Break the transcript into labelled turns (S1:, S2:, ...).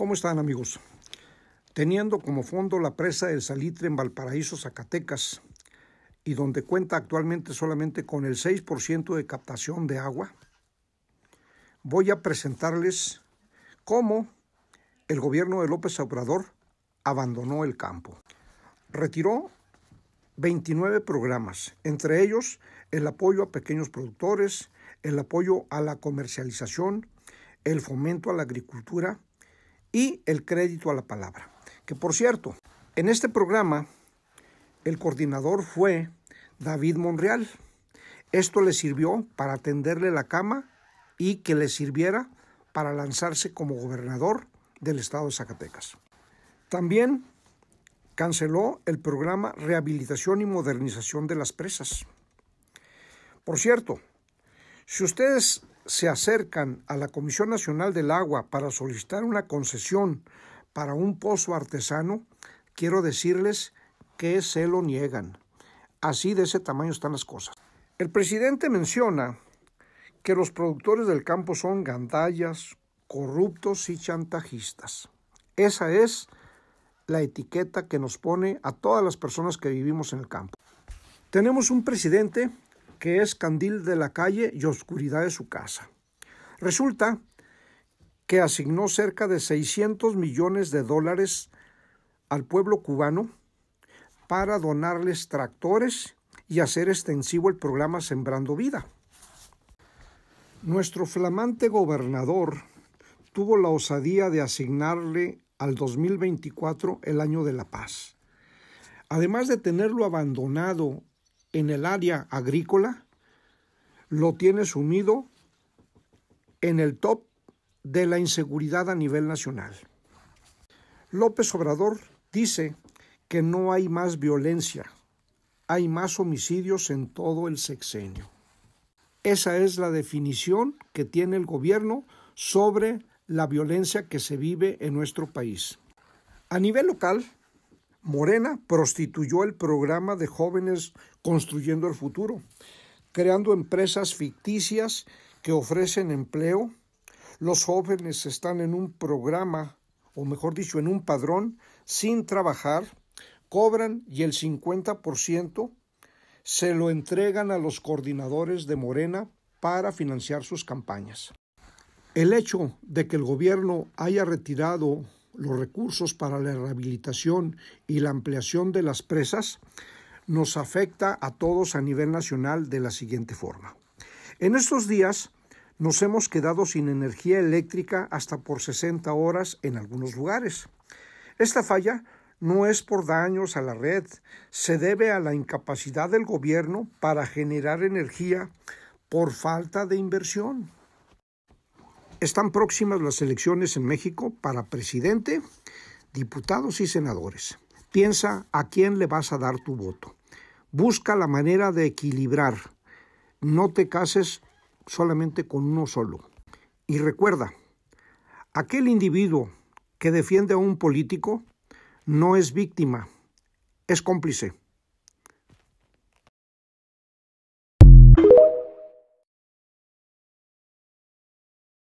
S1: ¿Cómo están amigos? Teniendo como fondo la presa del Salitre en Valparaíso, Zacatecas, y donde cuenta actualmente solamente con el 6% de captación de agua, voy a presentarles cómo el gobierno de López Obrador abandonó el campo. Retiró 29 programas, entre ellos el apoyo a pequeños productores, el apoyo a la comercialización, el fomento a la agricultura y el crédito a la palabra. Que por cierto, en este programa el coordinador fue David Monreal. Esto le sirvió para tenderle la cama y que le sirviera para lanzarse como gobernador del estado de Zacatecas. También canceló el programa Rehabilitación y Modernización de las Presas. Por cierto, si ustedes se acercan a la Comisión Nacional del Agua para solicitar una concesión para un pozo artesano, quiero decirles que se lo niegan. Así de ese tamaño están las cosas. El presidente menciona que los productores del campo son gandallas, corruptos y chantajistas. Esa es la etiqueta que nos pone a todas las personas que vivimos en el campo. Tenemos un presidente que es candil de la calle y oscuridad de su casa. Resulta que asignó cerca de 600 millones de dólares al pueblo cubano para donarles tractores y hacer extensivo el programa Sembrando Vida. Nuestro flamante gobernador tuvo la osadía de asignarle al 2024 el año de la paz. Además de tenerlo abandonado en el área agrícola lo tiene sumido en el top de la inseguridad a nivel nacional. López Obrador dice que no hay más violencia, hay más homicidios en todo el sexenio. Esa es la definición que tiene el gobierno sobre la violencia que se vive en nuestro país. A nivel local, Morena prostituyó el programa de jóvenes construyendo el futuro, creando empresas ficticias que ofrecen empleo. Los jóvenes están en un programa, o mejor dicho, en un padrón, sin trabajar, cobran y el 50% se lo entregan a los coordinadores de Morena para financiar sus campañas. El hecho de que el gobierno haya retirado los recursos para la rehabilitación y la ampliación de las presas nos afecta a todos a nivel nacional de la siguiente forma. En estos días nos hemos quedado sin energía eléctrica hasta por 60 horas en algunos lugares. Esta falla no es por daños a la red, se debe a la incapacidad del gobierno para generar energía por falta de inversión. Están próximas las elecciones en México para presidente, diputados y senadores. Piensa a quién le vas a dar tu voto. Busca la manera de equilibrar. No te cases solamente con uno solo. Y recuerda, aquel individuo que defiende a un político no es víctima, es cómplice.